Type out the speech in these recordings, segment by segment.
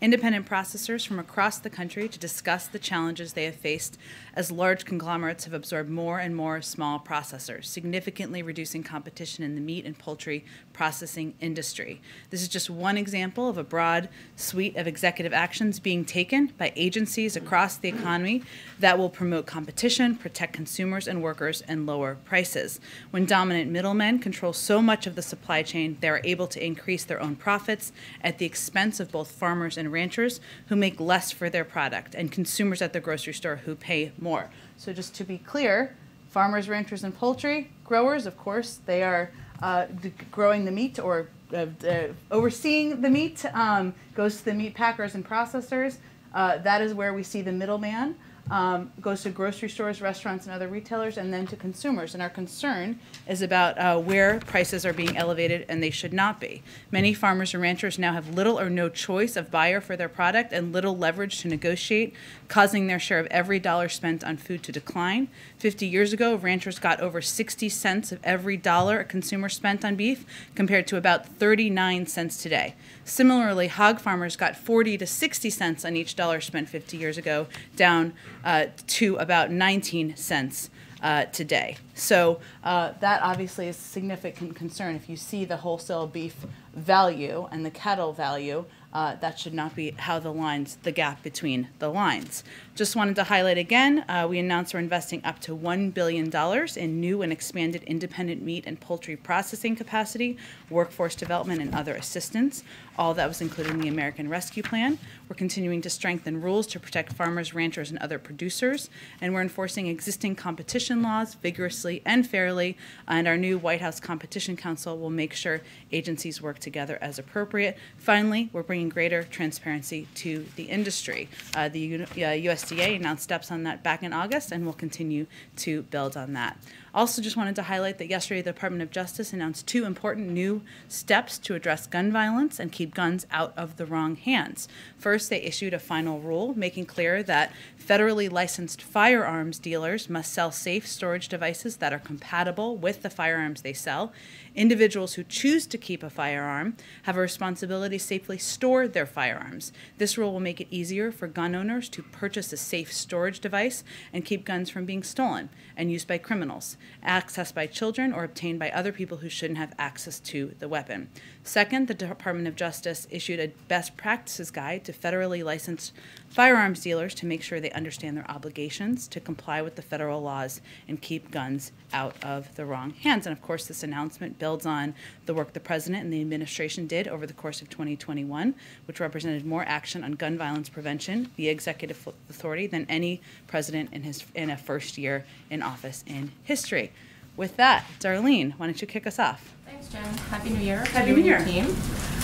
independent processors from across the country to discuss the challenges they have faced as large conglomerates have absorbed more and more small processors, significantly reducing competition in the meat and poultry processing industry. This is just one example of a broad suite of executive actions being taken by agencies across the economy that will promote competition, protect consumers and workers, and lower prices. When dominant middlemen control so much of the supply chain, they are able to increase their own profits at the expense of both farmers and ranchers who make less for their product and consumers at the grocery store who pay more. So just to be clear, farmers, ranchers, and poultry growers, of course, they are uh, growing the meat or uh, uh, overseeing the meat um, goes to the meat packers and processors. Uh, that is where we see the middleman um, goes to grocery stores, restaurants, and other retailers, and then to consumers. And our concern is about uh, where prices are being elevated and they should not be. Many farmers and ranchers now have little or no choice of buyer for their product and little leverage to negotiate, causing their share of every dollar spent on food to decline. 50 years ago, ranchers got over 60 cents of every dollar a consumer spent on beef, compared to about 39 cents today. Similarly, hog farmers got 40 to 60 cents on each dollar spent 50 years ago, down uh, to about 19 cents uh, today. So uh, that obviously is a significant concern. If you see the wholesale beef value and the cattle value, uh, that should not be how the lines, the gap between the lines. Just wanted to highlight again, uh, we announced we're investing up to $1 billion in new and expanded independent meat and poultry processing capacity, workforce development, and other assistance. All that was included in the American Rescue Plan. We're continuing to strengthen rules to protect farmers, ranchers, and other producers, and we're enforcing existing competition laws vigorously and fairly, and our new White House Competition Council will make sure agencies work together as appropriate. Finally, we're bringing greater transparency to the industry. Uh, the uh, USDA announced steps on that back in August, and we'll continue to build on that. Also, just wanted to highlight that yesterday the Department of Justice announced two important new steps to address gun violence and keep guns out of the wrong hands. First, they issued a final rule making clear that federally licensed firearms dealers must sell safe storage devices that are compatible with the firearms they sell. Individuals who choose to keep a firearm have a responsibility to safely store their firearms. This rule will make it easier for gun owners to purchase a safe storage device and keep guns from being stolen and used by criminals, accessed by children, or obtained by other people who shouldn't have access to the weapon. Second, the Department of Justice issued a best practices guide to federally licensed firearms dealers to make sure they understand their obligations to comply with the federal laws and keep guns out of the wrong hands. And of course, this announcement builds on the work the President and the administration did over the course of 2021, which represented more action on gun violence prevention via executive authority than any president in, his, in a first year in office in history. With that, Darlene, why don't you kick us off? Thanks, Jen. Happy New Year. Happy New Year. Team.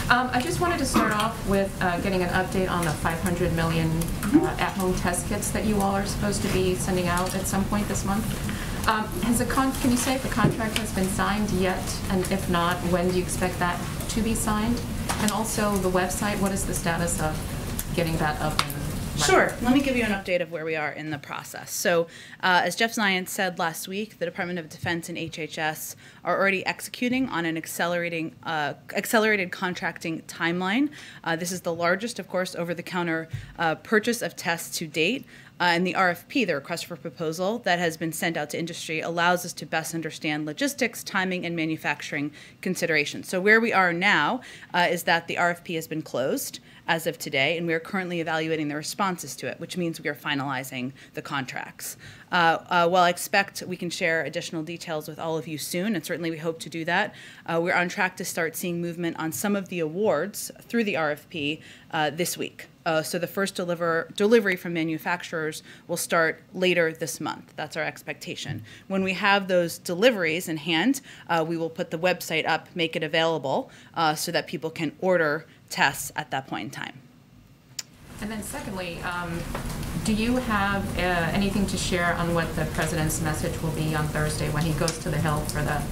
Um, I just wanted to start off with uh, getting an update on the 500 million uh, at-home test kits that you all are supposed to be sending out at some point this month. Um, has a con can you say if the contract has been signed yet, and if not, when do you expect that to be signed? And also the website, what is the status of getting that up and Sure. Let me give you an update of where we are in the process. So, uh, as Jeff Zients said last week, the Department of Defense and HHS are already executing on an accelerating, uh, accelerated contracting timeline. Uh, this is the largest, of course, over-the-counter uh, purchase of tests to date. Uh, and the RFP, the request for proposal that has been sent out to industry, allows us to best understand logistics, timing, and manufacturing considerations. So, where we are now uh, is that the RFP has been closed as of today, and we are currently evaluating the responses to it, which means we are finalizing the contracts. Uh, uh, while I expect we can share additional details with all of you soon, and certainly we hope to do that, uh, we're on track to start seeing movement on some of the awards through the RFP uh, this week. Uh, so the first deliver, delivery from manufacturers will start later this month. That's our expectation. When we have those deliveries in hand, uh, we will put the website up, make it available, so that people can order tests at that point in time. And then secondly, um, do you have uh, anything to share on what the president's message will be on Thursday when he goes to the Hill for the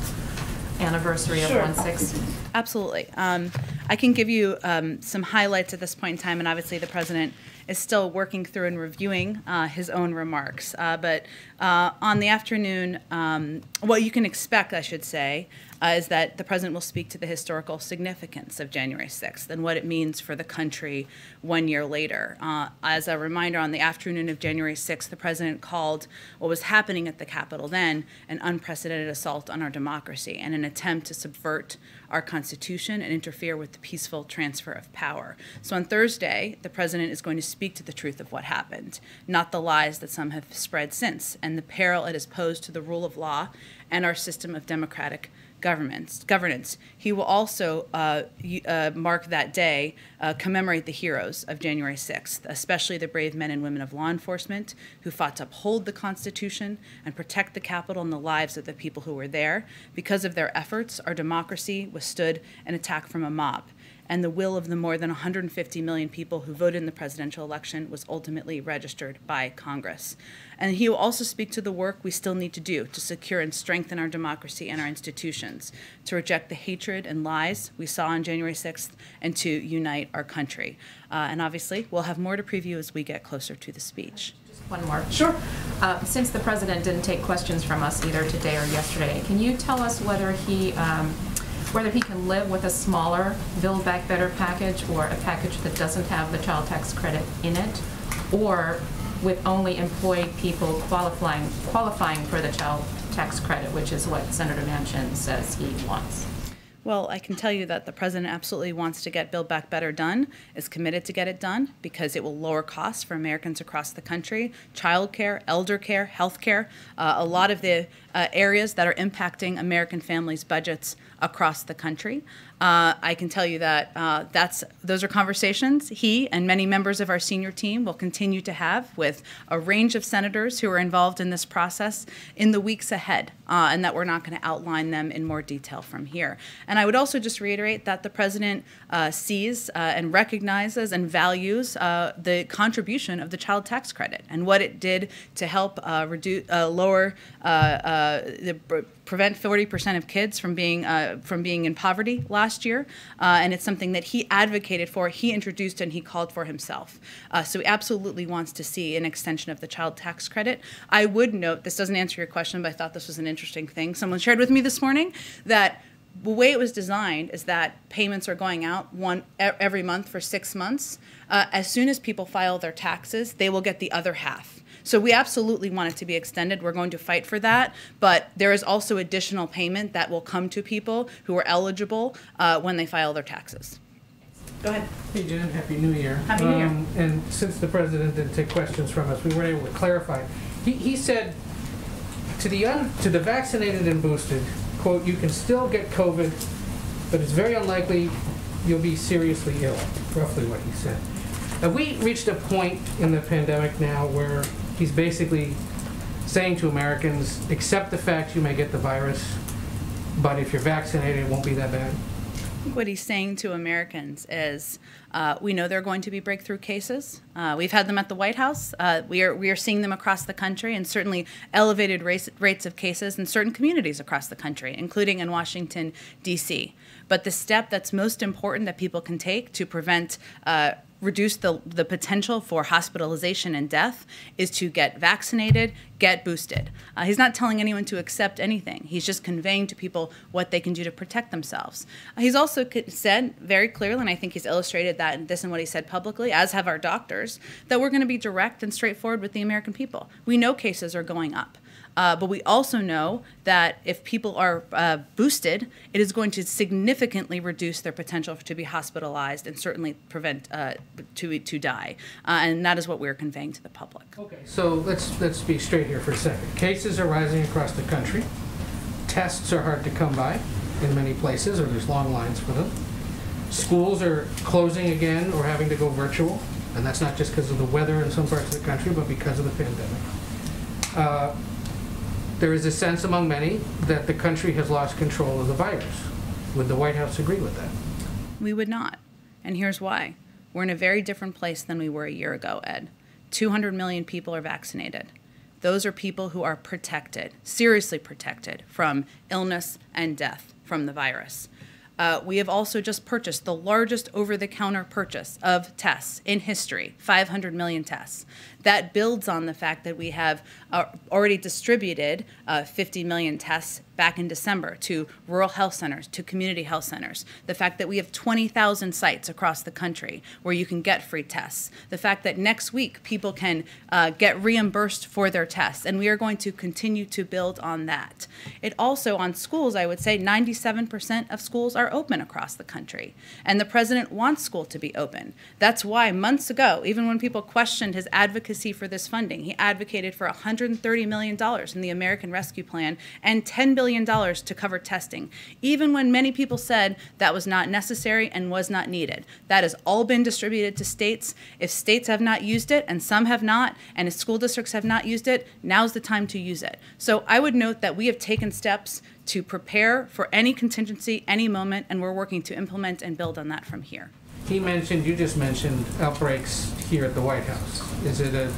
anniversary sure. of 1-6? Absolutely. Um, I can give you um, some highlights at this point in time, and obviously the president is still working through and reviewing uh, his own remarks. Uh, but uh, on the afternoon, um, what you can expect, I should say, uh, is that the president will speak to the historical significance of January 6th and what it means for the country one year later. Uh, as a reminder, on the afternoon of January 6th, the president called what was happening at the Capitol then an unprecedented assault on our democracy and an attempt to subvert our Constitution and interfere with the peaceful transfer of power. So on Thursday, the president is going to speak to the truth of what happened, not the lies that some have spread since, and the peril it has posed to the rule of law and our system of democratic governments, governance. He will also uh, uh, mark that day, uh, commemorate the heroes of January 6th, especially the brave men and women of law enforcement who fought to uphold the Constitution and protect the Capitol and the lives of the people who were there. Because of their efforts, our democracy withstood an attack from a mob and the will of the more than 150 million people who voted in the presidential election was ultimately registered by Congress. And he will also speak to the work we still need to do to secure and strengthen our democracy and our institutions, to reject the hatred and lies we saw on January 6th, and to unite our country. Uh, and obviously, we'll have more to preview as we get closer to the speech. Just one more. Sure. Uh, since the president didn't take questions from us either today or yesterday, can you tell us whether he um, whether he can live with a smaller Build Back Better package or a package that doesn't have the child tax credit in it, or with only employed people qualifying qualifying for the child tax credit, which is what Senator Manchin says he wants. Well, I can tell you that the president absolutely wants to get Build Back Better done, is committed to get it done because it will lower costs for Americans across the country. Childcare, elder care, health care, uh, a lot of the uh, areas that are impacting American families' budgets across the country. Uh, I can tell you that uh, that's those are conversations he and many members of our senior team will continue to have with a range of senators who are involved in this process in the weeks ahead, uh, and that we're not going to outline them in more detail from here. And I would also just reiterate that the president uh, sees uh, and recognizes and values uh, the contribution of the child tax credit and what it did to help reduce lower the prevent 40% of kids from being uh, from being in poverty last year, uh, and it's something that he advocated for, he introduced, and he called for himself. Uh, so he absolutely wants to see an extension of the child tax credit. I would note this doesn't answer your question, but I thought this was an interesting thing. Someone shared with me this morning that the way it was designed is that payments are going out one every month for six months. Uh, as soon as people file their taxes, they will get the other half. So we absolutely want it to be extended. We're going to fight for that. But there is also additional payment that will come to people who are eligible uh, when they file their taxes. Go ahead. Hey, Jen, Happy New Year. Happy New Year. Um, and since the president didn't take questions from us, we weren't able to clarify. He, he said to the, un, to the vaccinated and boosted, quote, you can still get COVID, but it's very unlikely you'll be seriously ill, roughly what he said. Have we reached a point in the pandemic now where he's basically saying to Americans, accept the fact you may get the virus, but if you're vaccinated, it won't be that bad. What he's saying to Americans is, uh, we know there are going to be breakthrough cases. Uh, we've had them at the White House. Uh, we are we are seeing them across the country, and certainly elevated race, rates of cases in certain communities across the country, including in Washington D.C. But the step that's most important that people can take to prevent uh, reduce the, the potential for hospitalization and death is to get vaccinated, get boosted. Uh, he's not telling anyone to accept anything. He's just conveying to people what they can do to protect themselves. Uh, he's also said very clearly, and I think he's illustrated that in this and what he said publicly, as have our doctors, that we're going to be direct and straightforward with the American people. We know cases are going up. Uh, but we also know that if people are uh, boosted, it is going to significantly reduce their potential to be hospitalized and certainly prevent uh, to to die. Uh, and that is what we're conveying to the public. Okay, so let's let's be straight here for a second. Cases are rising across the country. Tests are hard to come by in many places, or there's long lines for them. Schools are closing again or having to go virtual, and that's not just because of the weather in some parts of the country, but because of the pandemic. There is a sense among many that the country has lost control of the virus. Would the White House agree with that? We would not. And here's why. We're in a very different place than we were a year ago, Ed. 200 million people are vaccinated. Those are people who are protected, seriously protected from illness and death from the virus. Uh, we have also just purchased the largest over the counter purchase of tests in history 500 million tests. That builds on the fact that we have uh, already distributed uh, 50 million tests back in December to rural health centers, to community health centers. The fact that we have 20,000 sites across the country where you can get free tests. The fact that next week people can uh, get reimbursed for their tests. And we are going to continue to build on that. It also, on schools, I would say 97% of schools are open across the country. And the president wants school to be open. That's why months ago, even when people questioned his advocacy for this funding, he advocated for $130 million in the American Rescue Plan and $10 billion to cover testing, even when many people said that was not necessary and was not needed. That has all been distributed to states. If states have not used it, and some have not, and if school districts have not used it, now's the time to use it. So I would note that we have taken steps to prepare for any contingency, any moment, and we're working to implement and build on that from here. He mentioned, you just mentioned outbreaks here at the White House. Is it a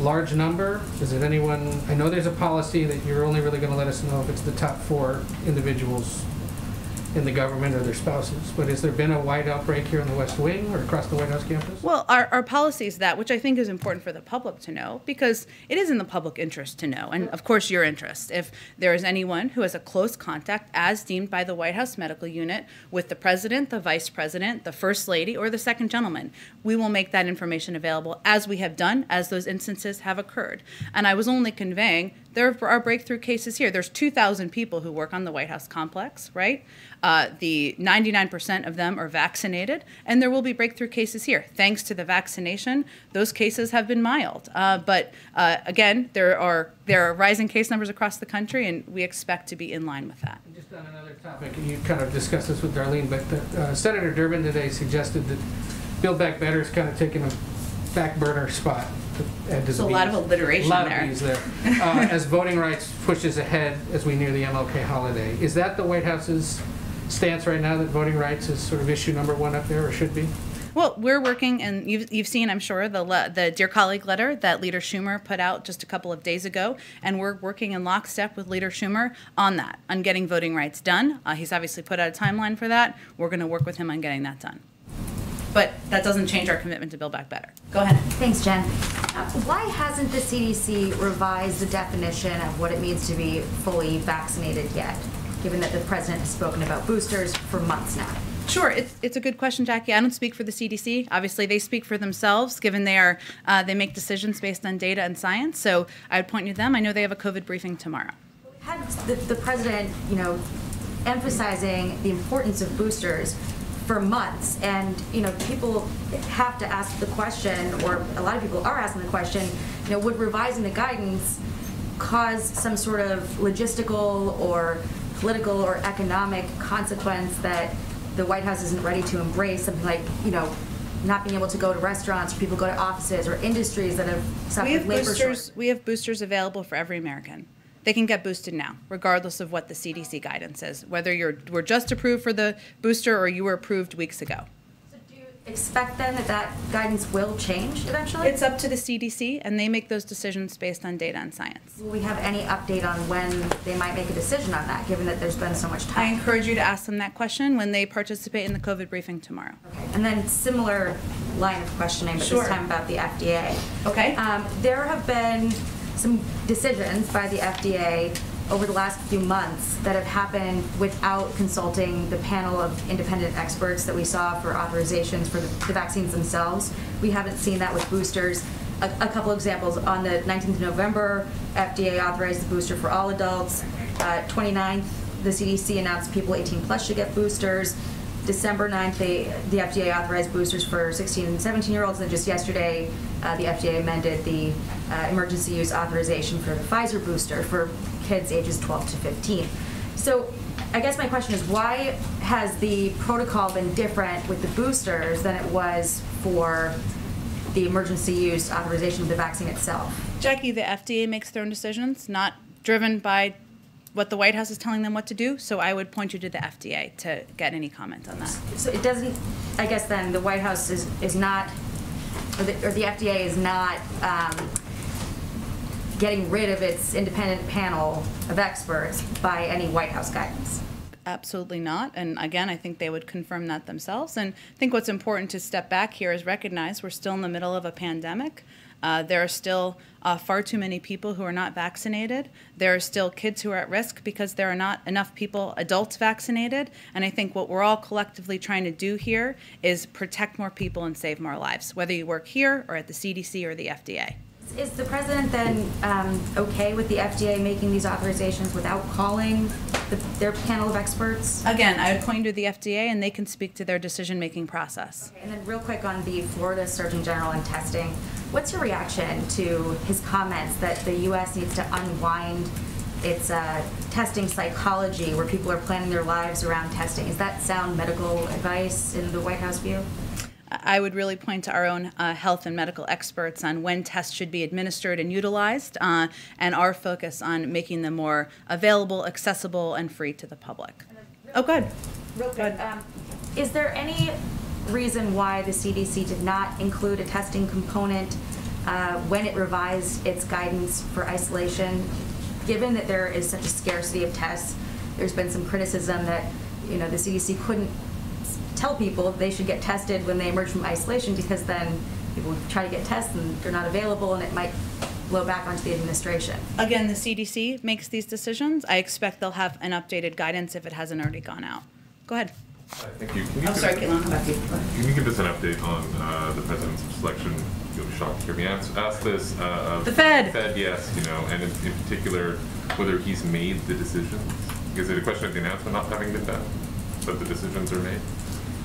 large number? Is it anyone, I know there's a policy that you're only really going to let us know if it's the top four individuals in the government or their spouses, but has there been a wide outbreak here in the West Wing or across the White House campus? Well, our, our policy is that, which I think is important for the public to know, because it is in the public interest to know, and of course your interest. If there is anyone who has a close contact, as deemed by the White House Medical Unit, with the president, the vice president, the first lady, or the second gentleman, we will make that information available as we have done, as those instances have occurred. And I was only conveying there are breakthrough cases here. There's 2,000 people who work on the White House complex, right? Uh, the 99% of them are vaccinated, and there will be breakthrough cases here. Thanks to the vaccination, those cases have been mild. Uh, but uh, again, there are there are rising case numbers across the country, and we expect to be in line with that. Just on another topic, and you kind of discussed this with Darlene, but uh, Senator Durbin today suggested that Build Back Better is kind of taking a back burner spot there's a lot of alliteration a lot there. Of bees there. Uh, as voting rights pushes ahead as we near the MLK holiday, is that the White House's stance right now that voting rights is sort of issue number one up there, or should be? Well, we're working, and you've, you've seen, I'm sure, the the dear colleague letter that Leader Schumer put out just a couple of days ago, and we're working in lockstep with Leader Schumer on that, on getting voting rights done. Uh, he's obviously put out a timeline for that. We're going to work with him on getting that done. But that doesn't change our commitment to Build Back Better. Go ahead. Thanks, Jen. Uh, why hasn't the CDC revised the definition of what it means to be fully vaccinated yet, given that the president has spoken about boosters for months now? Sure, it's, it's a good question, Jackie. I don't speak for the CDC. Obviously, they speak for themselves, given they are uh, they make decisions based on data and science. So I would point you to them. I know they have a COVID briefing tomorrow. Had the, the president, you know, emphasizing the importance of boosters for months. And you know, people have to ask the question, or a lot of people are asking the question, you know, would revising the guidance cause some sort of logistical or political or economic consequence that the White House isn't ready to embrace? Something like, you know, not being able to go to restaurants, or people go to offices, or industries that have suffered we have labor boosters. We have boosters available for every American they can get boosted now, regardless of what the CDC guidance is, whether you're were just approved for the booster or you were approved weeks ago. So do you expect then that that guidance will change eventually? It's up to the CDC, and they make those decisions based on data and science. Will we have any update on when they might make a decision on that, given that there's been so much time? I encourage you to ask them that question when they participate in the COVID briefing tomorrow. Okay, and then similar line of questioning, but sure. this time about the FDA. Okay. Um, there have been some decisions by the FDA over the last few months that have happened without consulting the panel of independent experts that we saw for authorizations for the, the vaccines themselves. We haven't seen that with boosters. A, a, couple examples. On the 19th of November, FDA authorized the booster for all adults. Uh, 29th, the CDC announced people 18 plus should get boosters. December 9th, they, the FDA authorized boosters for 16 and 17 year olds, and just yesterday, uh, the FDA amended the uh, emergency use authorization for the Pfizer booster for kids ages 12 to 15. So, I guess my question is why has the protocol been different with the boosters than it was for the emergency use authorization of the vaccine itself? Jackie, the FDA makes their own decisions, not driven by what the White House is telling them what to do. So I would point you to the FDA to get any comment on that. So it doesn't. I guess then the White House is is not, or the, or the FDA is not. Um, getting rid of its independent panel of experts by any White House guidance. Absolutely not. And again, I think they would confirm that themselves. And I think what's important to step back here is recognize we're still in the middle of a pandemic. Uh, there are still uh, far too many people who are not vaccinated. There are still kids who are at risk because there are not enough people, adults, vaccinated. And I think what we're all collectively trying to do here is protect more people and save more lives, whether you work here or at the CDC or the FDA. Is the president then um, okay with the FDA making these authorizations without calling the, their panel of experts? Again, I would point to the FDA and they can speak to their decision making process. And then, real quick on the Florida Surgeon General and testing, what's your reaction to his comments that the U.S. needs to unwind its uh, testing psychology where people are planning their lives around testing? Is that sound medical advice in the White House view? I would really point to our own uh, health and medical experts on when tests should be administered and utilized, uh, and our focus on making them more available, accessible, and free to the public. Oh, good. Real good. Um, is there any reason why the CDC did not include a testing component uh, when it revised its guidance for isolation? Given that there is such a scarcity of tests, there's been some criticism that you know the CDC couldn't tell people they should get tested when they emerge from isolation because then people try to get tests and they're not available and it might blow back onto the administration. Again, the CDC makes these decisions. I expect they'll have an updated guidance if it hasn't already gone out. Go ahead. Hi, Thank you. Can you I'm sorry, us- Caitlin, come back to you. Can you give us an update on uh, the president's selection? You'll be shocked to hear me ask, ask this. uh, of The Fed. Fed, yes, you know, and in, in particular, whether he's made the decisions. Is it a question of the announcement not having been done, but the decisions are made?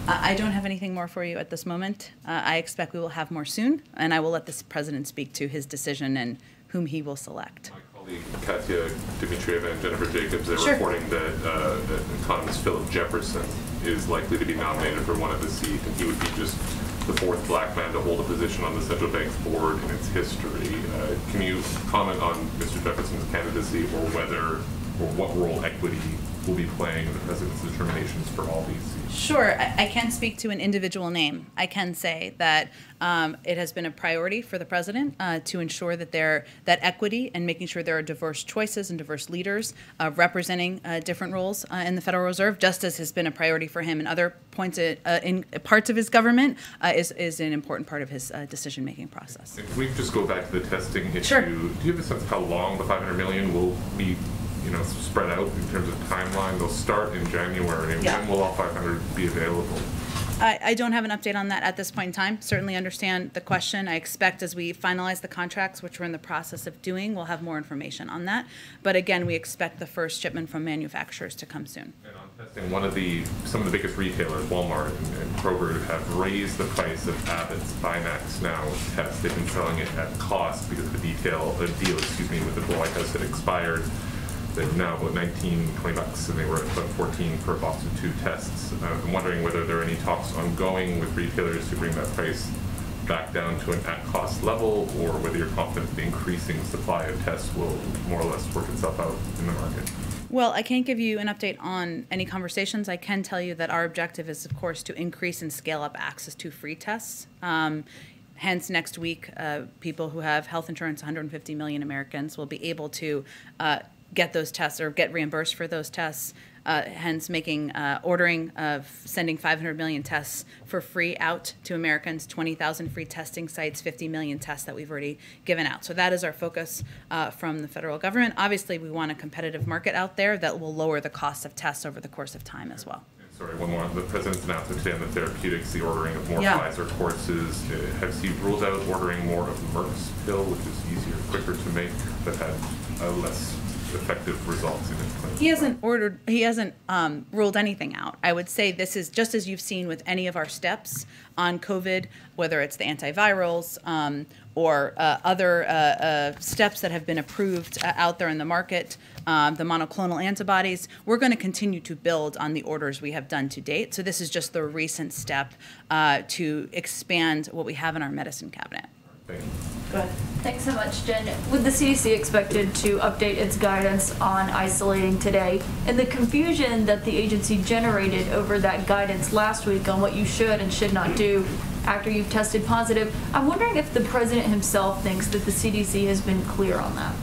I I don't have anything more for you at this moment. Uh, I expect we will have more soon, and I will let the president speak to his decision and whom he will select. My colleague Katia Dmitrieva and Jennifer Jacobs, they're Sure. reporting that, uh, that economist Philip Jefferson is likely to be nominated for one of the seats, and he would be just the fourth black man to hold a position on the central bank's board in its history. Uh, can you comment on Mr. Jefferson's candidacy or whether, or what role equity will be playing in the president's determinations for all these seats? Sure, I, I can't speak to an individual name. I can say that um, it has been a priority for the president uh, to ensure that there that equity and making sure there are diverse choices and diverse leaders uh, representing uh, different roles uh, in the Federal Reserve, just as has been a priority for him in other points uh, in parts of his government, uh, is is an important part of his uh, decision making process. Can we just go back to the testing issue? Sure. Do you have a sense of how long the 500 million will be, you know, spread out in terms of timeline? They'll start in January, and Yeah. when will all 500 be available? I, I don't have an update on that at this point in time. Certainly understand the question. I expect as we finalize the contracts, which we're in the process of doing, we'll have more information on that. But again, we expect the first shipment from manufacturers to come soon. And on testing, one of the, some of the biggest retailers, Walmart and and Kroger, have raised the price of Abbott's BinaxNOW test. They've been selling it at cost because the detail, the deal, excuse me, with the House had expired. They're now about 19, 20 bucks, and they were about 14 for a box of two tests. Uh, I'm wondering whether there are any talks ongoing with retailers to bring that price back down to an at-cost level, or whether you're confident the increasing supply of tests will more or less work itself out in the market. Well, I can't give you an update on any conversations. I can tell you that our objective is, of course, to increase and scale up access to free tests. Um, hence, next week, uh, people who have health insurance, 150 million Americans, will be able to uh, get those tests or get reimbursed for those tests. Uh, hence, making uh, ordering of sending 500 million tests for free out to Americans, 20,000 free testing sites, 50 million tests that we've already given out. So that is our focus uh, from the federal government. Obviously, we want a competitive market out there that will lower the cost of tests over the course of time as well. Sorry, one more. The president's announcement today on the therapeutics, the ordering of more Yeah. Pfizer courses. Uh, Has he ruled out ordering more of Merck's pill, which is easier, quicker to make, but had uh, less effective results in clinical He hasn't ordered, he hasn't um, ruled anything out. I would say this is just as you've seen with any of our steps on COVID, whether it's the antivirals um, or uh, other uh, uh, steps that have been approved uh, out there in the market, um, the monoclonal antibodies, we're going to continue to build on the orders we have done to date. So this is just the recent step uh, to expand what we have in our medicine cabinet. Thank. Go ahead. Thanks so much, Jen. With the CDC expected to update its guidance on isolating today, and the confusion that the agency generated over that guidance last week on what you should and should not do after you've tested positive, I'm wondering if the president himself thinks that the CDC has been clear on that.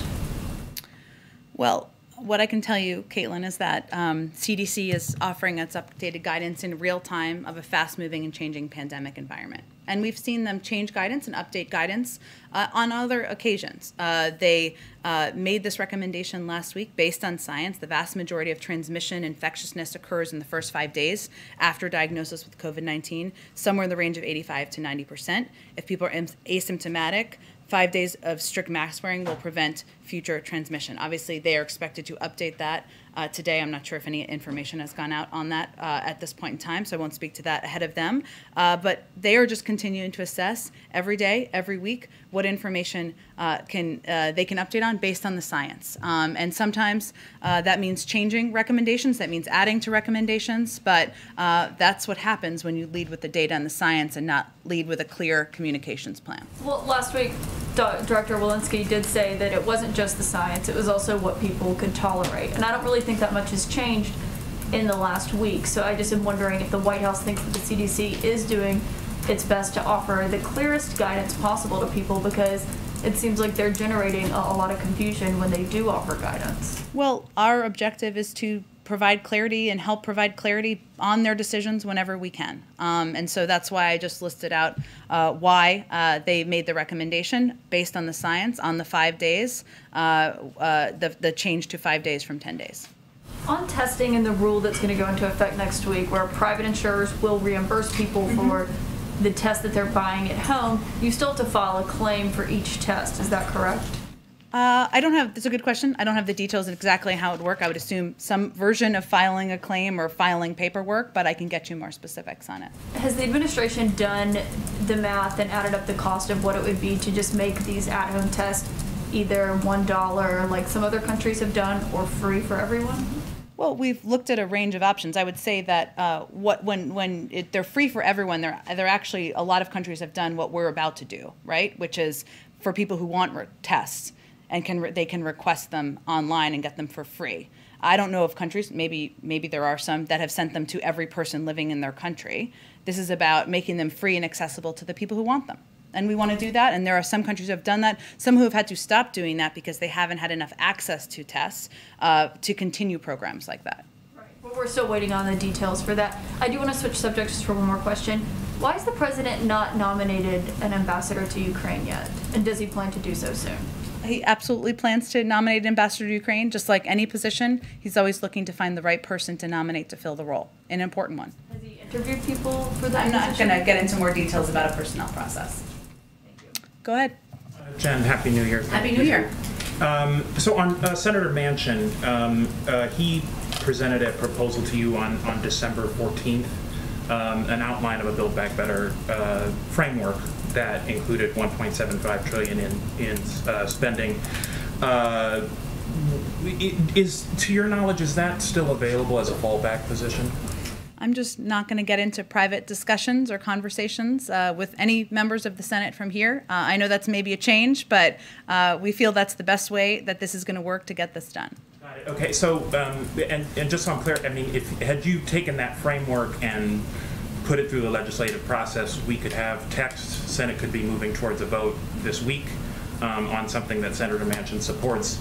Well, What I can tell you, Caitlin, is that um, CDC is offering us updated guidance in real time of a fast moving and changing pandemic environment. And we've seen them change guidance and update guidance uh, on other occasions. Uh, they uh, made this recommendation last week based on science. The vast majority of transmission infectiousness occurs in the first five days after diagnosis with COVID 19, somewhere in the range of 85 to 90 percent. If people are asymptomatic, five days of strict mask wearing will prevent future transmission. Obviously, they are expected to update that uh, today. I'm not sure if any information has gone out on that uh, at this point in time, so I won't speak to that ahead of them. Uh, but they are just continuing to assess every day, every week, what information uh, can uh, they can update on based on the science. Um, and sometimes uh, that means changing recommendations. That means adding to recommendations. But that's what happens when you lead with the data and the science and not lead with a clear communications plan. Well, last week, Director Walensky did say that it wasn't just the science; it was also what people could tolerate. And I don't really think that much has changed in the last week. So I just am wondering if the White House thinks that the CDC is doing its best to offer the clearest guidance possible to people because it seems like they're generating a, a lot of confusion when they do offer guidance. Well, our objective is to provide clarity and help provide clarity on their decisions whenever we can. Um, and so that's why I just listed out uh, why uh, they made the recommendation based on the science on the five days, uh, uh the, the change to five days from 10 days. On testing and the rule that's going to go into effect next week, where private insurers will reimburse people mm-hmm. for the test that they're buying at home, you still have to file a claim for each test. Is that correct? Uh, I don't have. That's a good question. I don't have the details of exactly how it would work. I would assume some version of filing a claim or filing paperwork, but I can get you more specifics on it. Has the administration done the math and added up the cost of what it would be to just make these at-home tests either one dollar, like some other countries have done, or free for everyone? Well, we've looked at a range of options. I would say that uh, what when when it, they're free for everyone, they're they're actually a lot of countries have done what we're about to do, right? Which is for people who want tests and can re- they can request them online and get them for free. I don't know of countries, maybe maybe there are some that have sent them to every person living in their country. This is about making them free and accessible to the people who want them. And we want to do that, and there are some countries who have done that, some who have had to stop doing that because they haven't had enough access to tests uh, to continue programs like that. Right. We're still waiting on the details for that. I do want to switch subjects just for one more question. Why is the president not nominated an ambassador to Ukraine yet? And does he plan to do so soon? He absolutely plans to nominate ambassador to Ukraine, just like any position. He's always looking to find the right person to nominate to fill the role, an important one. Has he interviewed people for that? I'm not going to get into more details about a personnel process. Go ahead. Uh, Jen, Happy New Year. Happy New Year. Um, so on uh, Senator Manchin, um, uh, he presented a proposal to you on, on December 14th, um, an outline of a Build Back Better uh, framework that included 1.75 trillion in in uh, spending. Uh, is to your knowledge, is that still available as a fallback position? I'm just not going to get into private discussions or conversations uh, with any members of the Senate from here. Uh, I know that's maybe a change, but uh, we feel that's the best way that this is going to work to get this done. Got it. Okay, so um, and and just so I'm clear, I mean, if had you taken that framework and put it through the legislative process, we could have text. Senate could be moving towards a vote this week um, on something that Senator Manchin supports.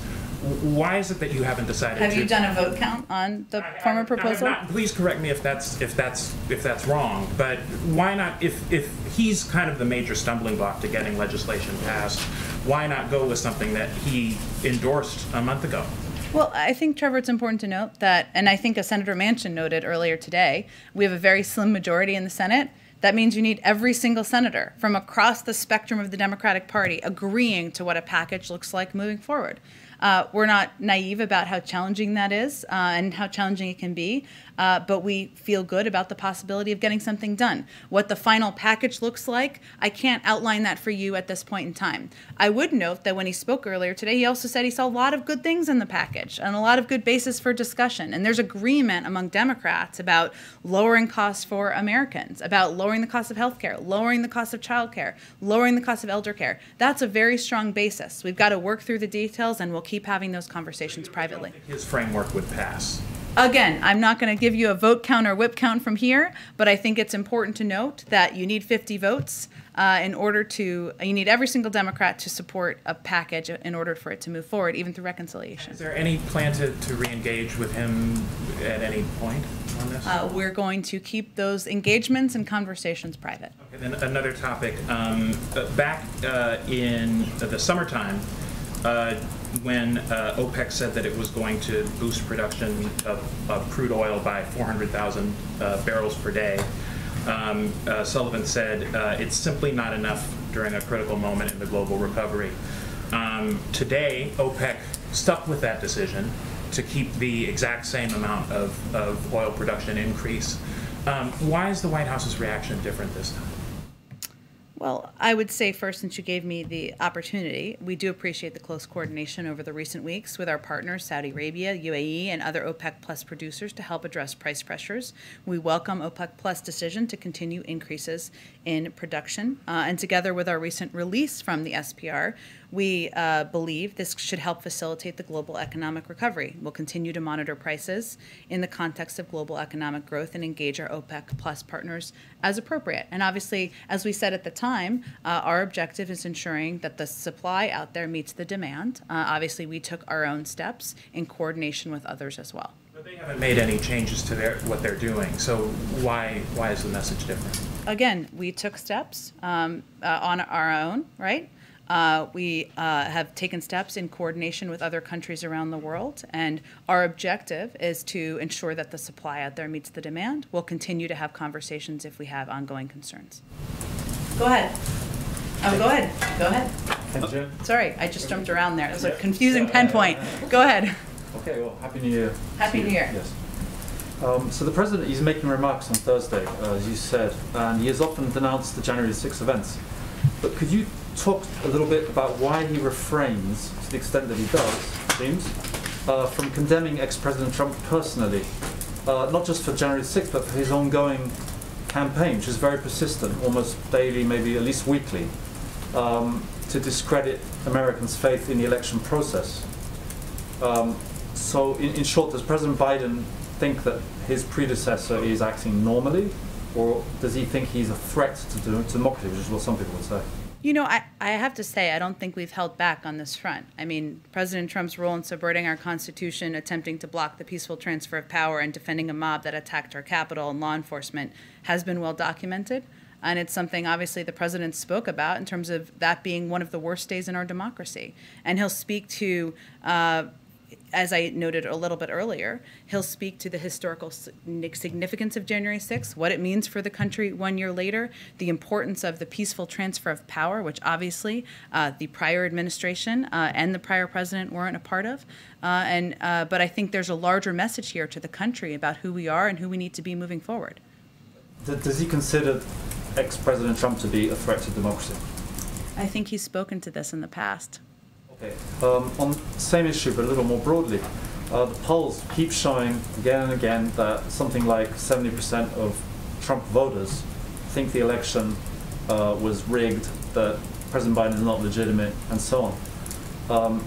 Why is it that you haven't decided? Have to, you done a vote count on the I, former proposal? Not, please correct me if that's if that's if that's wrong. But why not? If if he's kind of the major stumbling block to getting legislation passed, why not go with something that he endorsed a month ago? Well, I think, Trevor, it's important to note that, and I think as Senator Manchin noted earlier today, we have a very slim majority in the Senate. That means you need every single senator from across the spectrum of the Democratic Party agreeing to what a package looks like moving forward. Uh, we're not naive about how challenging that is uh, and how challenging it can be, uh, but we feel good about the possibility of getting something done. What the final package looks like, I can't outline that for you at this point in time. I would note that when he spoke earlier today, he also said he saw a lot of good things in the package and a lot of good basis for discussion. And there's agreement among Democrats about lowering costs for Americans, about lowering the cost of health care, lowering the cost of childcare, lowering the cost of elder care. That's a very strong basis. We've got to work through the details and we'll keep having those conversations privately. His framework would pass. Again, I'm not going to give you a vote count or whip count from here, but I think it's important to note that you need 50 votes uh, in order to, you need every single Democrat to support a package in order for it to move forward, even through reconciliation. Is there any plan to, to re-engage with him at any point on this? Uh, We're going to keep those engagements and conversations private. And then another topic, um, uh, back uh, in the summertime, uh, when uh, OPEC said that it was going to boost production of, of crude oil by 400,000 uh, barrels per day, um, uh, Sullivan said uh, it's simply not enough during a critical moment in the global recovery. Um, today, OPEC stuck with that decision to keep the exact same amount of, of oil production increase. Um, why is the White House's reaction different this time? Well, I would say first, since you gave me the opportunity, we do appreciate the close coordination over the recent weeks with our partners, Saudi Arabia, UAE, and other OPEC Plus producers to help address price pressures. We welcome OPEC Plus decision to continue increases in production. Uh, and together with our recent release from the SPR, we uh, believe this should help facilitate the global economic recovery. We'll continue to monitor prices in the context of global economic growth and engage our OPEC plus partners as appropriate. And obviously, as we said at the time, uh, our objective is ensuring that the supply out there meets the demand. Uh, obviously, we took our own steps in coordination with others as well. But they haven't made any changes to their, what they're doing, so why, why is the message different? Again, we took steps um, uh, on our own, right? Uh, we uh, have taken steps in coordination with other countries around the world, and our objective is to ensure that the supply out there meets the demand. We'll continue to have conversations if we have ongoing concerns. Go ahead. Oh, go ahead. Go ahead. Sorry, I just jumped around there. It was a confusing pen point. Go ahead. Okay, well, Happy New Year. Happy New. Year. Yes. Um, so the president, is making remarks on Thursday, uh, as you said, and he has often denounced the January 6 events. But could you talk a little bit about why he refrains, to the extent that he does, seems, uh, from condemning ex-President Trump personally, uh, not just for January 6th, but for his ongoing campaign, which is very persistent, almost daily, maybe at least weekly, um, to discredit Americans' faith in the election process. Um, so, in, in short, does President Biden think that his predecessor is acting normally, or does he think he's a threat to, democracy, which is what some people would say? You know, I, I have to say, I don't think we've held back on this front. I mean, President Trump's role in subverting our Constitution, attempting to block the peaceful transfer of power, and defending a mob that attacked our Capitol and law enforcement has been well documented. And it's something, obviously, the president spoke about in terms of that being one of the worst days in our democracy. And he'll speak to uh, as I noted a little bit earlier, he'll speak to the historical significance of January 6th, what it means for the country one year later, the importance of the peaceful transfer of power, which obviously uh, the prior administration uh, and the prior president weren't a part of. Uh, and uh, but I think there's a larger message here to the country about who we are and who we need to be moving forward. Does he consider ex-President Trump to be a threat to democracy? I think he's spoken to this in the past. Um, on the same issue, but a little more broadly, uh, the polls keep showing again and again that something like 70% of Trump voters think the election uh, was rigged, that President Biden is not legitimate, and so on. Um,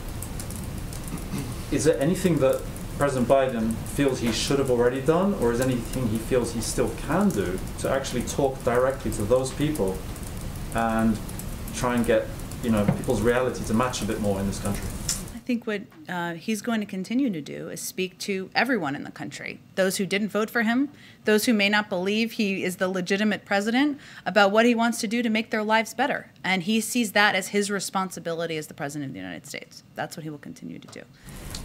is there anything that President Biden feels he should have already done, or is anything he feels he still can do to actually talk directly to those people and try and get you know people's reality to match a bit more in this country. I think what uh, he's going to continue to do is speak to everyone in the country, those who didn't vote for him, those who may not believe he is the legitimate president, about what he wants to do to make their lives better. And he sees that as his responsibility as the president of the United States. That's what he will continue to do.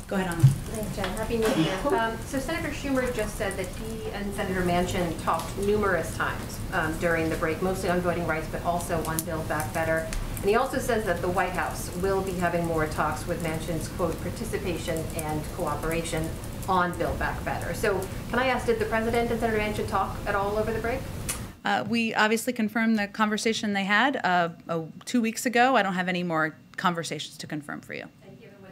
Go ahead, Anna. Thanks, Jen. Happy New Year. Um, so Senator Schumer just said that he and Senator Manchin talked numerous times um, during the break, mostly on voting rights, but also on Build Back Better. And he also says that the White House will be having more talks with Manchin's, quote, participation and cooperation on Build Back Better. So can I ask, did the President and Senator Manchin talk at all over the break? Uh, we obviously confirmed the conversation they had uh, two weeks ago. I don't have any more conversations to confirm for you.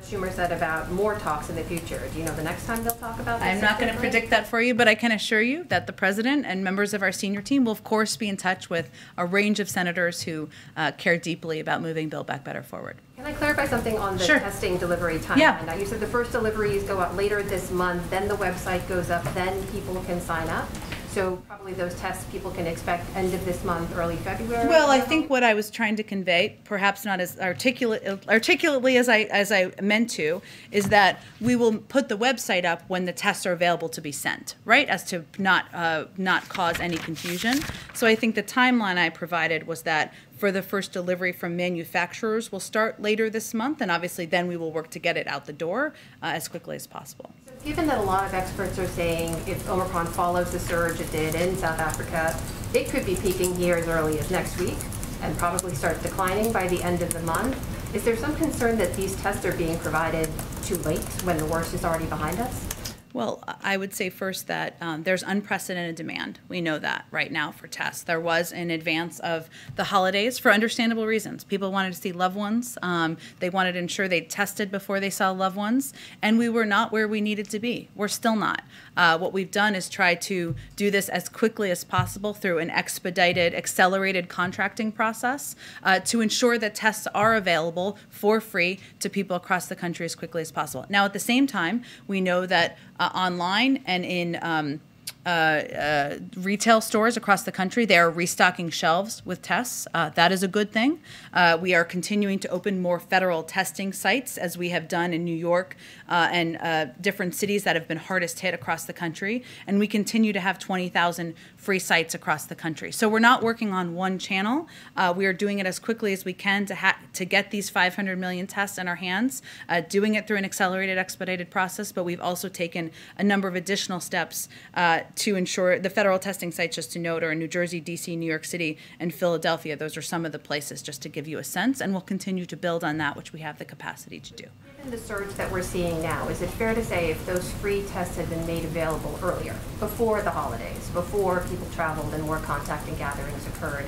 Schumer said about more talks in the future. Do you know the next time they'll talk about this? I'm not going to predict that for you, but I can assure you that the president and members of our senior team will, of course, be in touch with a range of senators who uh, care deeply about moving Build Back Better forward. Can I clarify something on the Sure. testing delivery timeline? Yeah. Now, you said the first deliveries go out later this month, then the website goes up, then people can sign up. So probably those tests people can expect end of this month, early February? Well, I think what I was trying to convey, perhaps not as articulate, articulately as I as I meant to, is that we will put the website up when the tests are available to be sent, right? As to not uh, not cause any confusion. So I think the timeline I provided was that for the first delivery from manufacturers will start later this month, and obviously then we will work to get it out the door uh, as quickly as possible. Given that a lot of experts are saying if Omicron follows the surge it did in South Africa, it could be peaking here as early as next week and probably start declining by the end of the month. Is there some concern that these tests are being provided too late when the worst is already behind us? Well, I would say first that um, there's unprecedented demand. We know that right now for tests. There was in advance of the holidays for understandable reasons. People wanted to see loved ones. Um, they wanted to ensure they tested before they saw loved ones, and we were not where we needed to be. We're still not. Uh, what we've done is try to do this as quickly as possible through an expedited, accelerated contracting process uh, to ensure that tests are available for free to people across the country as quickly as possible. Now, at the same time, we know that uh, online and in um, uh, uh, retail stores across the country, they are restocking shelves with tests. Uh, that is a good thing. Uh, we are continuing to open more federal testing sites, as we have done in New York and different cities that have been hardest hit across the country. And we continue to have 20,000 free sites across the country. So we're not working on one channel. Uh, we are doing it as quickly as we can to to get these 500 million tests in our hands, uh, doing it through an accelerated, expedited process. But we've also taken a number of additional steps uh, to ensure the federal testing sites, just to note, are in New Jersey, D.C., New York City, and Philadelphia. Those are some of the places, just to give you a sense. And we'll continue to build on that, which we have the capacity to do. The surge that we're seeing now, is it fair to say if those free tests had been made available earlier, before the holidays, before people traveled and more contact and gatherings occurred,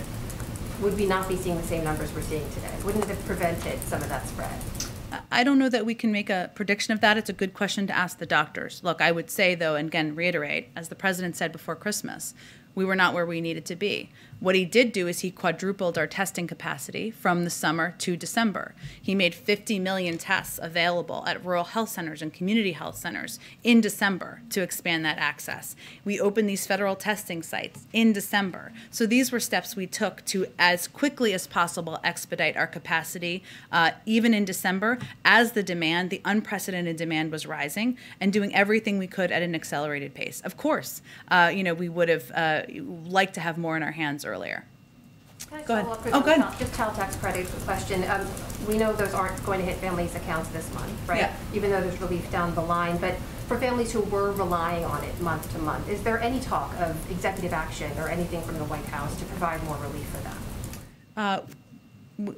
would we not be seeing the same numbers we're seeing today? Wouldn't it have prevented some of that spread? I don't know that we can make a prediction of that. It's a good question to ask the doctors. Look, I would say, though, and again, reiterate, as the president said before Christmas, we were not where we needed to be. What he did do is he quadrupled our testing capacity from the summer to December. He made 50 million tests available at rural health centers and community health centers in December to expand that access. We opened these federal testing sites in December. So these were steps we took to, as quickly as possible, expedite our capacity, uh, even in December, as the demand, the unprecedented demand was rising, and doing everything we could at an accelerated pace. Of course, uh, you know, we would have uh, liked to have more in our hands earlier. Can I Go ahead. up Oh, go ahead. Just child tax credit question. Um, We know those aren't going to hit families' accounts this month, right? Yeah. Even though there's relief down the line, but for families who were relying on it month to month, is there any talk of executive action or anything from the White House to provide more relief for them? Uh,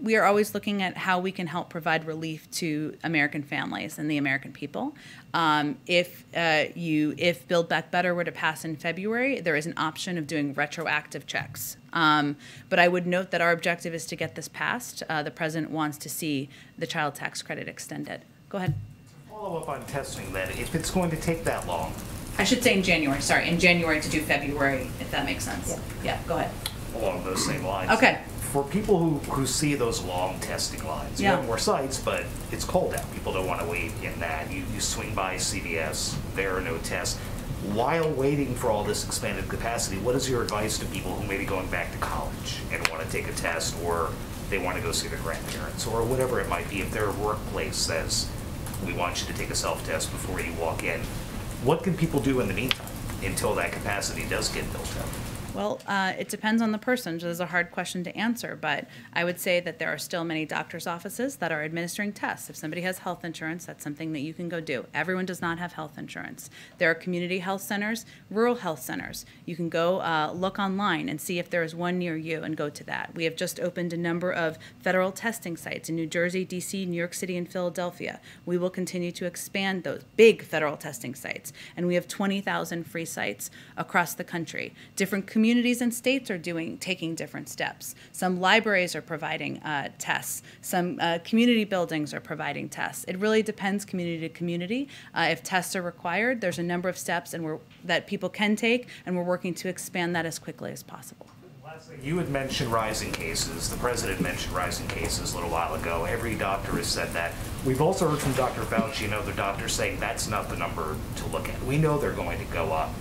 we are always looking at how we can help provide relief to American families and the American people. Um, if uh, you, if Build Back Better were to pass in February, there is an option of doing retroactive checks. Um, but I would note that our objective is to get this passed. Uh, the president wants to see the child tax credit extended. Go ahead. Follow up on testing then, if it's going to take that long, I should say in January. Sorry, in January to do February, if that makes sense. Yeah. yeah Go ahead. along those same lines. Okay. For people who, who see those long testing lines, you have more sites, but it's cold out. People don't want to wait in that. You, you swing by CVS, there are no tests. While waiting for all this expanded capacity, what is your advice to people who may be going back to college and want to take a test or they want to go see their grandparents or whatever it might be if their workplace says, we want you to take a self-test before you walk in. What can people do in the meantime until that capacity does get built up? Well, uh, it depends on the person. So it's a hard question to answer, but I would say that there are still many doctors' offices that are administering tests. If somebody has health insurance, that's something that you can go do. Everyone does not have health insurance. There are community health centers, rural health centers. You can go uh, look online and see if there is one near you and go to that. We have just opened a number of federal testing sites in New Jersey, D.C., New York City, and Philadelphia. We will continue to expand those big federal testing sites, and we have 20,000 free sites across the country. Different communities communities and states are doing taking different steps. Some libraries are providing uh, tests. Some uh, community buildings are providing tests. It really depends community to community. Uh, if tests are required, there's a number of steps and we're, that people can take, and we're working to expand that as quickly as possible. You had mentioned rising cases. The president mentioned rising cases a little while ago. Every doctor has said that. We've also heard from Dr. Fauci and other doctors saying that's not the number to look at. We know they're going to go up,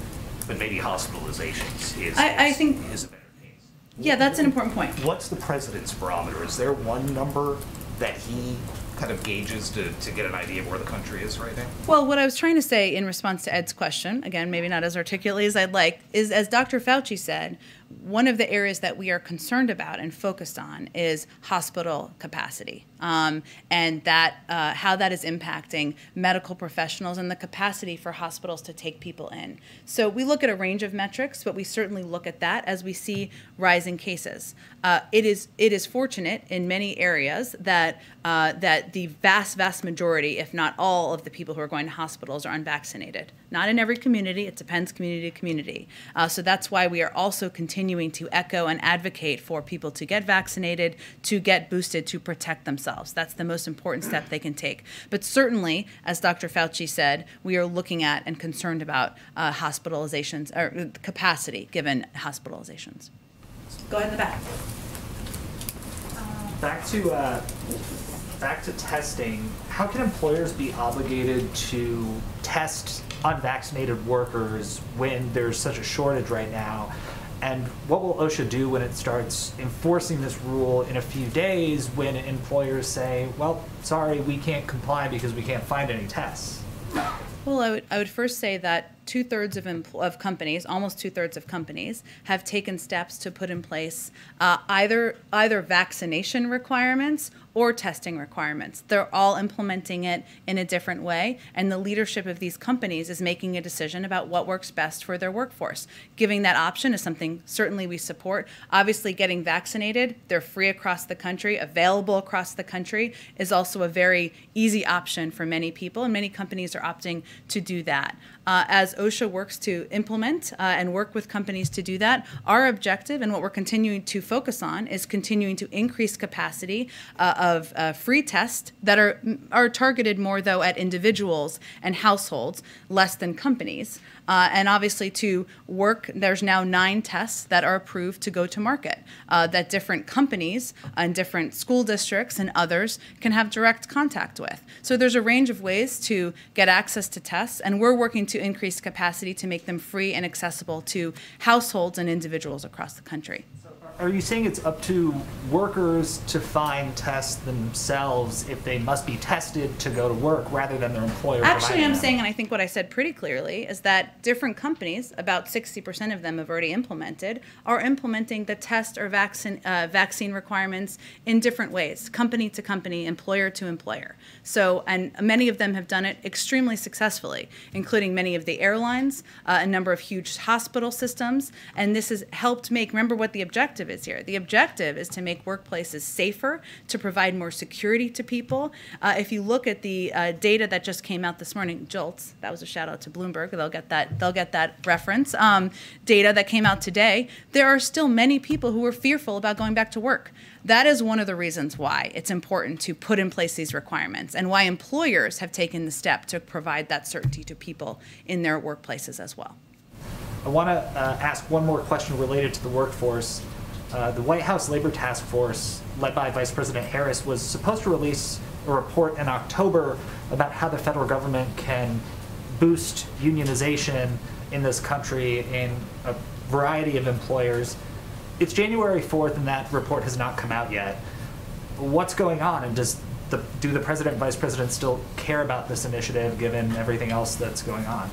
but maybe hospitalizations is, I- I think- is a better case. Yeah, that's an important point. What's the president's barometer? Is there one number that he kind of gauges to, to get an idea of where the country is right now? Well, what I was trying to say in response to Ed's question, again, maybe not as articulately as I'd like, is as Dr. Fauci said, one of the areas that we are concerned about and focused on is hospital capacity, um, and that uh, how that is impacting medical professionals and the capacity for hospitals to take people in. So we look at a range of metrics, but we certainly look at that as we see rising cases. Uh, it is it is fortunate in many areas that uh, that the vast vast majority, if not all, of the people who are going to hospitals are unvaccinated. Not in every community; it depends community to community. Uh, so that's why we are also continuing to echo and advocate for people to get vaccinated, to get boosted, to protect themselves. That's the most important step they can take. But certainly, as Dr. Fauci said, we are looking at and concerned about uh, hospitalizations or capacity given hospitalizations. Go ahead in the back. Back to uh, back to testing. How can employers be obligated to test unvaccinated workers when there's such a shortage right now? And what will OSHA do when it starts enforcing this rule in a few days when employers say, well, sorry, we can't comply because we can't find any tests? Well, I would, I would first say that two thirds of, of companies, almost two thirds of companies, have taken steps to put in place uh, either either vaccination requirements or testing requirements. They're all implementing it in a different way, and the leadership of these companies is making a decision about what works best for their workforce. Giving that option is something certainly we support. Obviously, getting vaccinated, they're free across the country, available across the country, is also a very easy option for many people, and many companies are opting to do that. Uh, as OSHA works to implement uh, and work with companies to do that, our objective and what we're continuing to focus on is continuing to increase capacity uh, of uh, free tests that are are targeted more though at individuals and households, less than companies. Uh, and obviously, to work, there's now nine tests that are approved to go to market uh, that different companies and different school districts and others can have direct contact with. So there's a range of ways to get access to tests, and we're working to increase capacity to make them free and accessible to households and individuals across the country. Are you saying it's up to workers to find tests themselves if they must be tested to go to work rather than their employer? Actually, I'm them? saying, and I think what I said pretty clearly, is that different companies, about 60% of them have already implemented, are implementing the test or vaccine, uh, vaccine requirements in different ways, company to company, employer to employer. So, and many of them have done it extremely successfully, including many of the airlines, uh, a number of huge hospital systems, and this has helped make, remember what the objective is here. The objective is to make workplaces safer, to provide more security to people. Uh, if you look at the uh, data that just came out this morning, JOLTS, that was a shout out to Bloomberg. They'll get that. They'll get that reference. Um, data that came out today. There are still many people who are fearful about going back to work. That is one of the reasons why it's important to put in place these requirements and why employers have taken the step to provide that certainty to people in their workplaces as well. I want to uh, ask one more question related to the workforce. Uh, the White House Labor Task Force, led by Vice President Harris, was supposed to release a report in October about how the federal government can boost unionization in this country in a variety of employers. It's January 4th, and that report has not come out yet. What's going on, and does the, do the president and vice president still care about this initiative given everything else that's going on?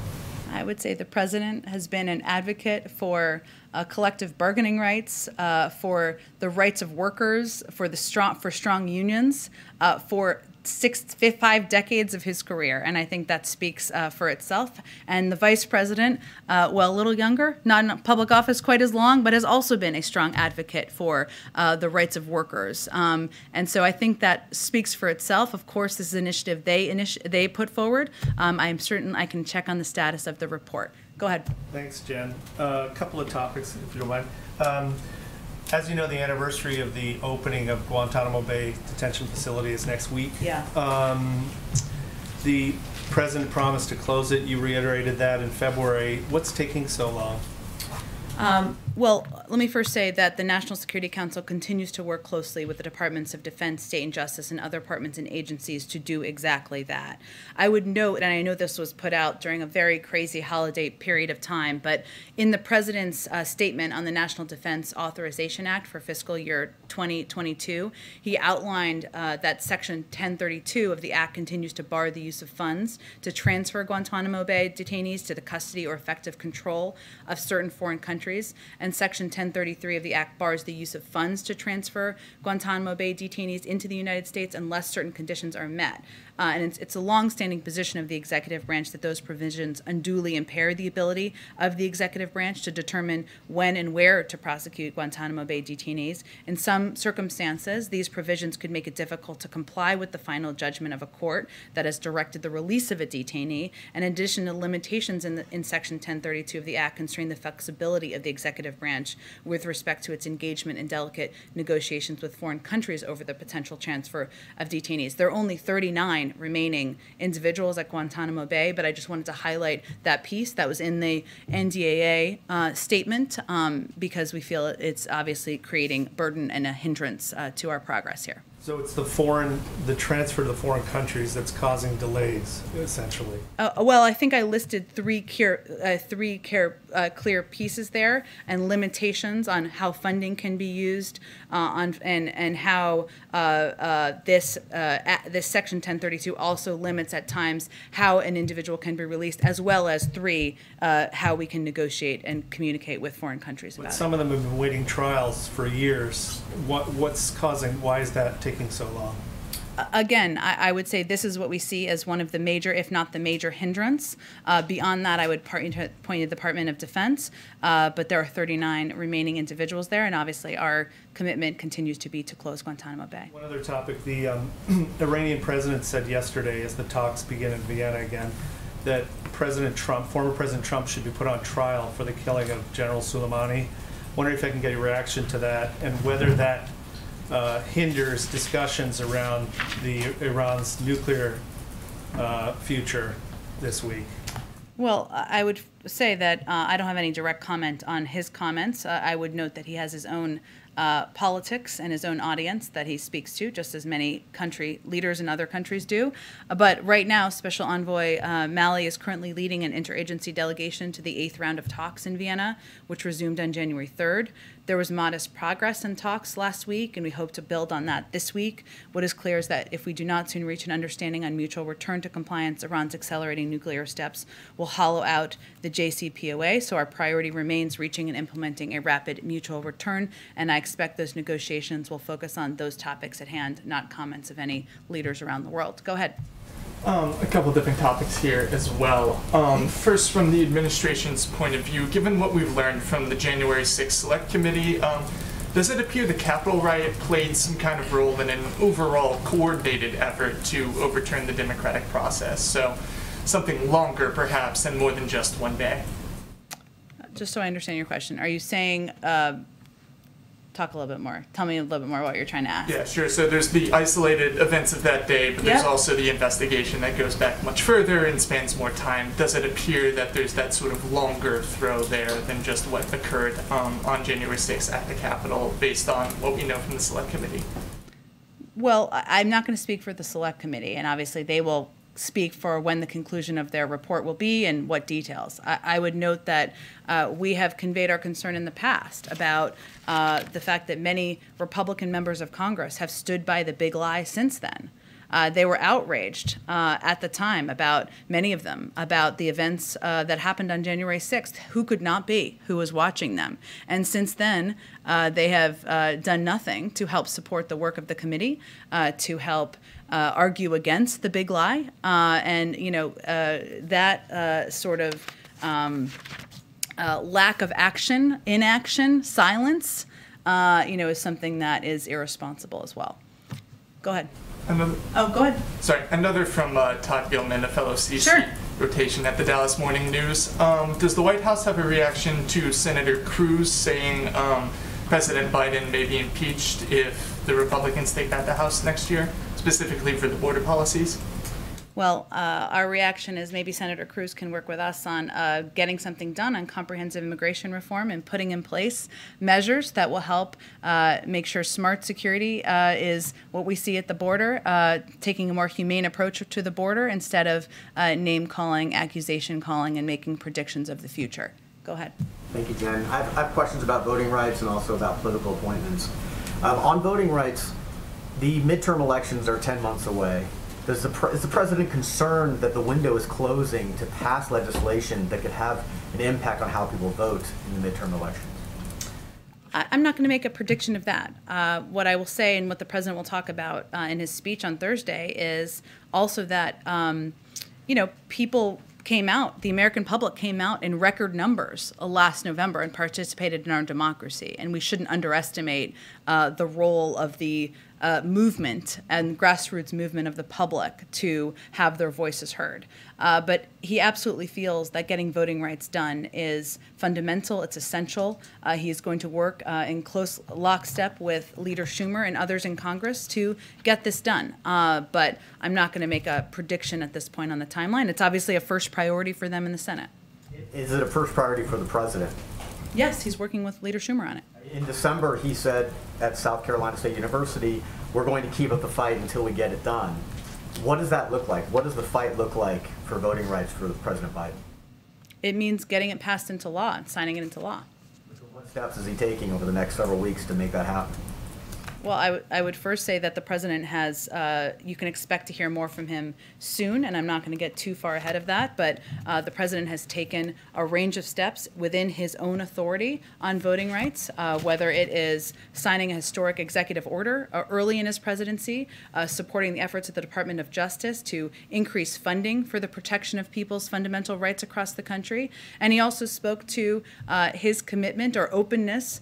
I would say the president has been an advocate for uh, collective bargaining rights, uh, for the rights of workers, for the strong for strong unions, uh, for six five decades of his career, and I think that speaks uh, for itself. And the vice president, uh, well, a little younger, not in public office quite as long, but has also been a strong advocate for uh, the rights of workers. Um, and so I think that speaks for itself. Of course, this is an initiative they initi- they put forward. Um, I am certain I can check on the status of the report. Go ahead. Thanks, Jen. Uh, A couple of topics, if you don't mind. Um, As you know, the anniversary of the opening of Guantanamo Bay Detention Facility is next week. Yeah. Um, The president promised to close it. You reiterated that in February. What's taking so long? Um, well, let me first say that the National Security Council continues to work closely with the Departments of Defense, State and Justice, and other departments and agencies to do exactly that. I would note, and I know this was put out during a very crazy holiday period of time, but in the President's uh, statement on the National Defense Authorization Act for fiscal year 2022, he outlined uh, that Section 1032 of the Act continues to bar the use of funds to transfer Guantanamo Bay detainees to the custody or effective control of certain foreign countries. And Section 1033 of the Act bars the use of funds to transfer Guantanamo Bay detainees into the United States unless certain conditions are met. Uh, and it's, it's a longstanding position of the executive branch that those provisions unduly impair the ability of the executive branch to determine when and where to prosecute Guantanamo Bay detainees. In some circumstances, these provisions could make it difficult to comply with the final judgment of a court that has directed the release of a detainee. In addition to limitations in, the, in Section 1032 of the Act constrain the flexibility of the executive branch with respect to its engagement in delicate negotiations with foreign countries over the potential transfer of detainees. There are only 39 remaining individuals at Guantanamo Bay, but I just wanted to highlight that piece that was in the NDAA uh, statement um, because we feel it's obviously creating burden and a hindrance uh, to our progress here. So it's the foreign, the transfer to the foreign countries that's causing delays, essentially. Uh, well, I think I listed three clear, uh, three care, uh, clear pieces there, and limitations on how funding can be used, uh, on and and how uh, uh, this this section 1032 also limits at times how an individual can be released, as well as three how we can negotiate and communicate with foreign countries But about some of them have been waiting trials for years. What, what's causing, why is that taking so long? again, I, I, would say this is what we see as one of the major, if not the major hindrance. Uh, beyond that, I would point to, point to the Department of Defense, uh, but there are 39 remaining individuals there, and obviously our commitment continues to be to close Guantanamo Bay. One other topic, the um, Iranian president said yesterday as the talks begin in Vienna again, that President Trump, former President Trump, should be put on trial for the killing of General Soleimani. Wondering if I can get a reaction to that and whether that uh, hinders discussions around the Iran's nuclear uh, future this week. Well, I would say that uh, I don't have any direct comment on his comments. Uh, I would note that he has his own uh, politics and his own audience that he speaks to, just as many country leaders in other countries do. But right now, Special Envoy uh, Malley is currently leading an interagency delegation to the eighth round of talks in Vienna, which resumed on January 3rd. There was modest progress in talks last week, and we hope to build on that this week. What is clear is that if we do not soon reach an understanding on mutual return to compliance, Iran's accelerating nuclear steps will hollow out the JCPOA. So our priority remains reaching and implementing a rapid mutual return, and I expect those negotiations will focus on those topics at hand, not comments of any leaders around the world. Go ahead. Um, a couple different topics here as well. Um, first, from the administration's point of view, given what we've learned from the January 6th Select Committee, um, does it appear the Capitol riot played some kind of role in an overall coordinated effort to overturn the democratic process? So, something longer, perhaps, and more than just one day. Just so I understand your question, are you saying? Uh, talk a little bit more. Tell me a little bit more what you're trying to ask. Yeah, sure. So there's the isolated events of that day, but there's Yep. also the investigation that goes back much further and spans more time. Does it appear that there's that sort of longer throw there than just what occurred um, on January 6th at the Capitol, based on what we know from the Select Committee? Well, I'm not going to speak for the select committee, and obviously they will speak for when the conclusion of their report will be and what details. I, I would note that uh, we have conveyed our concern in the past about uh, the fact that many Republican members of Congress have stood by the big lie since then. Uh, they were outraged uh, at the time about many of them about the events uh, that happened on January 6th. Who could not be who was watching them? And since then, uh, they have uh, done nothing to help support the work of the committee, uh, to help argue against the big lie. and, you know, that sort of um, lack of action, inaction, silence, you know, is something that is irresponsible as well. Go ahead. Another, Oh, go ahead. sorry, another from uh, Todd Gillman, a fellow CC. Sure. rotation at the Dallas Morning News. Um, does the White House have a reaction to Senator Cruz saying um, President Biden may be impeached if the Republicans take back the House next year, specifically for the border policies? Well, uh, our reaction is maybe Senator Cruz can work with us on uh, getting something done on comprehensive immigration reform and putting in place measures that will help uh, make sure smart security uh, is what we see at the border, uh, taking a more humane approach to the border instead of uh, name calling, accusation calling, and making predictions of the future. Go ahead. Thank you, Jen. I have, I have questions about voting rights and also about political appointments. Um, on voting rights, the midterm elections are 10 months away. Does the is the president concerned that the window is closing to pass legislation that could have an impact on how people vote in the midterm elections? I'm not going to make a prediction of that. Uh, what I will say, and what the president will talk about uh, in his speech on Thursday, is also that um, you know people came out, the American public came out in record numbers uh, last November and participated in our democracy, and we shouldn't underestimate uh, the role of the uh, movement and grassroots movement of the public to have their voices heard. Uh, but he absolutely feels that getting voting rights done is fundamental, it's essential. Uh, he is going to work uh, in close lockstep with Leader Schumer and others in Congress to get this done. Uh, but I'm not going to make a prediction at this point on the timeline. It's obviously a first priority for them in the Senate. Is it a first priority for the president? Yes, he's working with Leader Schumer on it. In December, he said at South Carolina State University, we're going to keep up the fight until we get it done. What does that look like? What does the fight look like for voting rights for President Biden? It means getting it passed into law and signing it into law. What steps is he taking over the next several weeks to make that happen? Well, I, would first say that the president has, uh, you can expect to hear more from him soon, and I'm not going to get too far ahead of that, but uh, the president has taken a range of steps within his own authority on voting rights, uh, whether it is signing a historic executive order uh, early in his presidency, uh, supporting the efforts of the Department of Justice to increase funding for the protection of people's fundamental rights across the country. And he also spoke to uh, his commitment or openness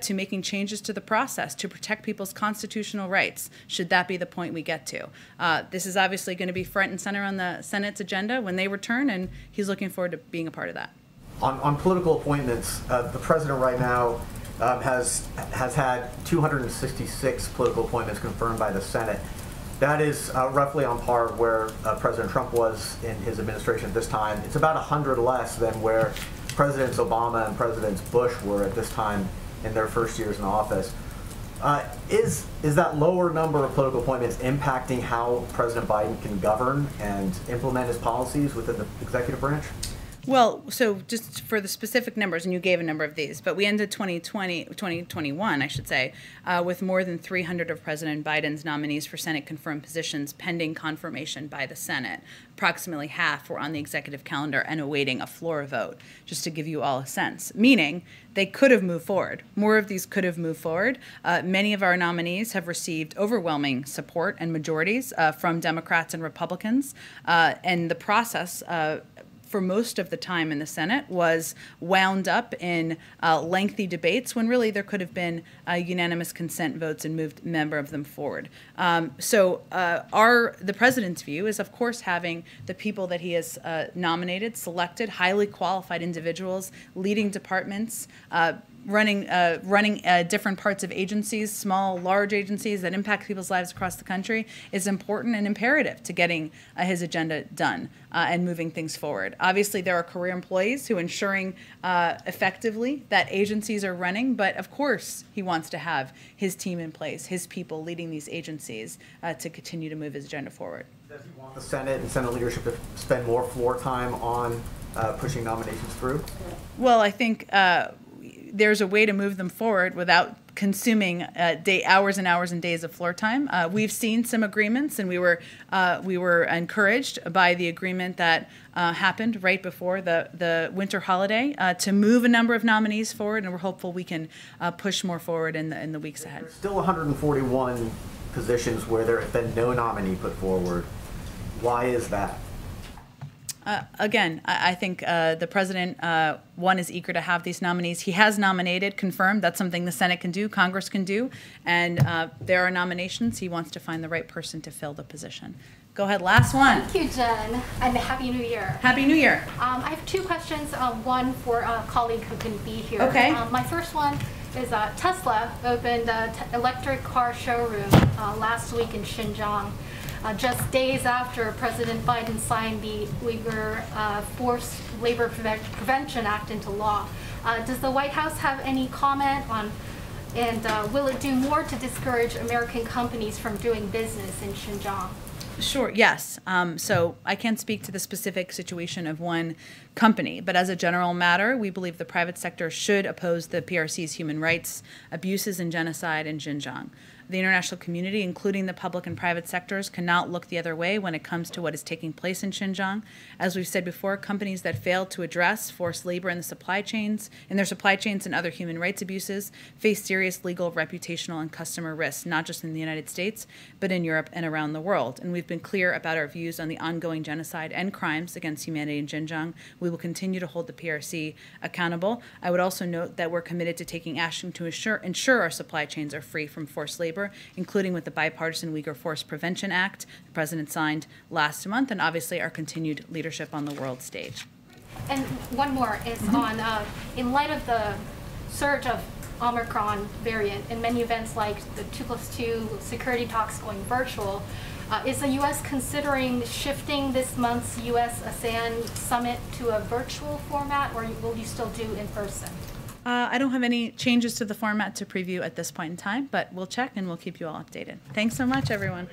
to making changes to the process to protect people's constitutional rights, should that be the point we get to. Uh, this is obviously going to be front and center on the Senate's agenda when they return, and he's looking forward to being a part of that. On, on political appointments, uh, the president right now um, has has had 266 political appointments confirmed by the Senate. That is uh, roughly on par where uh, President Trump was in his administration at this time. It's about 100 less than where Presidents Obama and Presidents Bush were at this time in their first years in office. Uh, is is that lower number of political appointments impacting how President Biden can govern and implement his policies within the executive branch? Well, so just for the specific numbers, and you gave a number of these, but we ended 2020, 2021, I should say, uh, with more than 300 of President Biden's nominees for Senate confirmed positions pending confirmation by the Senate. Approximately half were on the executive calendar and awaiting a floor vote, just to give you all a sense. Meaning they could have moved forward. More of these could have moved forward. Uh, many of our nominees have received overwhelming support and majorities uh, from Democrats and Republicans, uh, and the process uh, for most of the time in the Senate was wound up in uh, lengthy debates when really there could have been uh, unanimous consent votes and moved member of them forward. Um, so uh, our the president's view is of course having the people that he has uh, nominated, selected, highly qualified individuals leading departments. Running uh, running uh, different parts of agencies, small, large agencies that impact people's lives across the country, is important and imperative to getting uh, his agenda done uh, and moving things forward. Obviously, there are career employees who ensuring uh, effectively that agencies are running, but of course, he wants to have his team in place, his people leading these agencies uh, to continue to move his agenda forward. Does he want the Senate and Senate leadership to spend more floor time on pushing nominations through? Well, I think there's a way to move them forward without consuming uh, day hours and hours and days of floor time. Uh, we've seen some agreements, and we were uh, we were encouraged by the agreement that uh, happened right before the the winter holiday uh, to move a number of nominees forward, and we're hopeful we can uh, push more forward in the in the weeks ahead. There's still 141 positions where there have been no nominee put forward. Why is that? Uh, again, I, I think uh, the president, uh, one, is eager to have these nominees. He has nominated, confirmed. That's something the Senate can do, Congress can do. And uh, there are nominations. He wants to find the right person to fill the position. Go ahead, last one. Thank you, Jen, and Happy New Year. Happy New Year. Um, I have two questions, um, one for a colleague who can be here. Okay. Um, my first one is uh, Tesla opened a t- electric car showroom uh, last week in Xinjiang, uh, just days after President Biden signed the Uyghur uh, Forced Labor Preve- Prevention Act into law. Uh, does the White House have any comment on, and uh, will it do more to discourage American companies from doing business in Xinjiang? Sure, yes. Um, so I can't speak to the specific situation of one company, but as a general matter, we believe the private sector should oppose the PRC's human rights abuses and genocide in Xinjiang. The international community, including the public and private sectors, cannot look the other way when it comes to what is taking place in Xinjiang. As we've said before, companies that fail to address forced labor in the supply chains, in their supply chains and other human rights abuses, face serious legal, reputational, and customer risks, not just in the United States, but in Europe and around the world. And we've been clear about our views on the ongoing genocide and crimes against humanity in Xinjiang. We will continue to hold the PRC accountable. I would also note that we're committed to taking action to ensure, ensure our supply chains are free from forced labor, including with the bipartisan Uyghur Force Prevention Act the President signed last month, and obviously our continued leadership on the world stage. And one more is on, uh, in light of the surge of Omicron variant and many events like the 2 plus 2 security talks going virtual, uh, is the U.S. considering shifting this month's U.S. ASEAN summit to a virtual format, or will you still do in person? Uh, I don't have any changes to the format to preview at this point in time, but we'll check and we'll keep you all updated. Thanks so much, everyone.